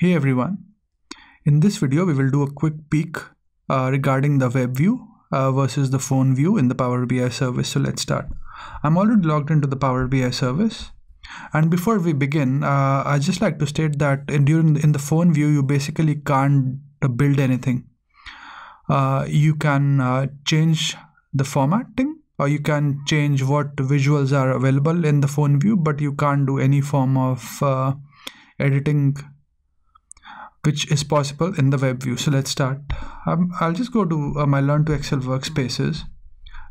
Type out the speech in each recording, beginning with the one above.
Hey everyone. In this video, we will do a quick peek uh, regarding the web view uh, versus the phone view in the Power BI service. So let's start. I'm already logged into the Power BI service. And before we begin, uh, i just like to state that in, during in the phone view, you basically can't build anything. Uh, you can uh, change the formatting or you can change what visuals are available in the phone view, but you can't do any form of uh, editing which is possible in the web view. So let's start. Um, I'll just go to my Learn to Excel workspaces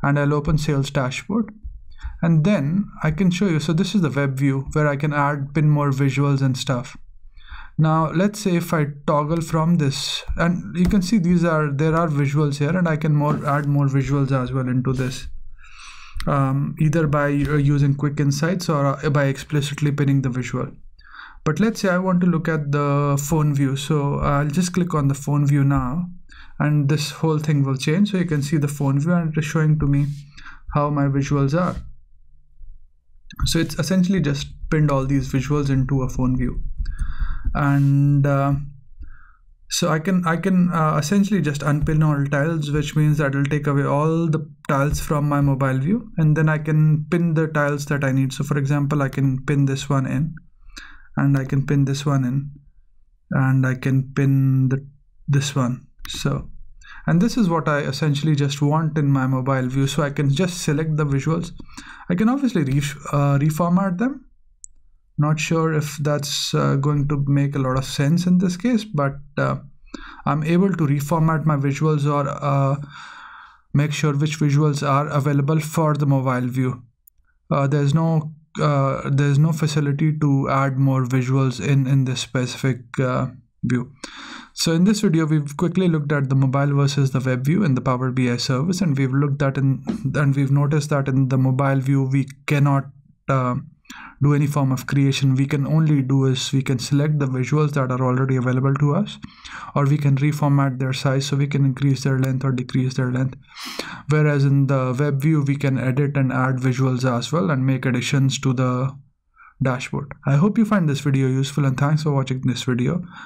and I'll open sales dashboard. And then I can show you, so this is the web view where I can add pin more visuals and stuff. Now let's say if I toggle from this and you can see these are, there are visuals here and I can more add more visuals as well into this. Um, either by uh, using quick insights or uh, by explicitly pinning the visual but let's say I want to look at the phone view. So I'll just click on the phone view now and this whole thing will change. So you can see the phone view and it is showing to me how my visuals are. So it's essentially just pinned all these visuals into a phone view. And uh, so I can I can uh, essentially just unpin all tiles which means that it'll take away all the tiles from my mobile view. And then I can pin the tiles that I need. So for example I can pin this one in and I can pin this one in. And I can pin the this one. So and this is what I essentially just want in my mobile view. So I can just select the visuals. I can obviously re uh, reformat them. Not sure if that's uh, going to make a lot of sense in this case but uh, I'm able to reformat my visuals or uh, make sure which visuals are available for the mobile view. Uh, there's no uh, there's no facility to add more visuals in in this specific uh, view. So in this video we've quickly looked at the mobile versus the web view in the power bi service and we've looked at in and we've noticed that in the mobile view we cannot uh, do any form of creation. We can only do is we can select the visuals that are already available to us or we can reformat their size so we can increase their length or decrease their length whereas in the web view we can edit and add visuals as well and make additions to the dashboard. I hope you find this video useful and thanks for watching this video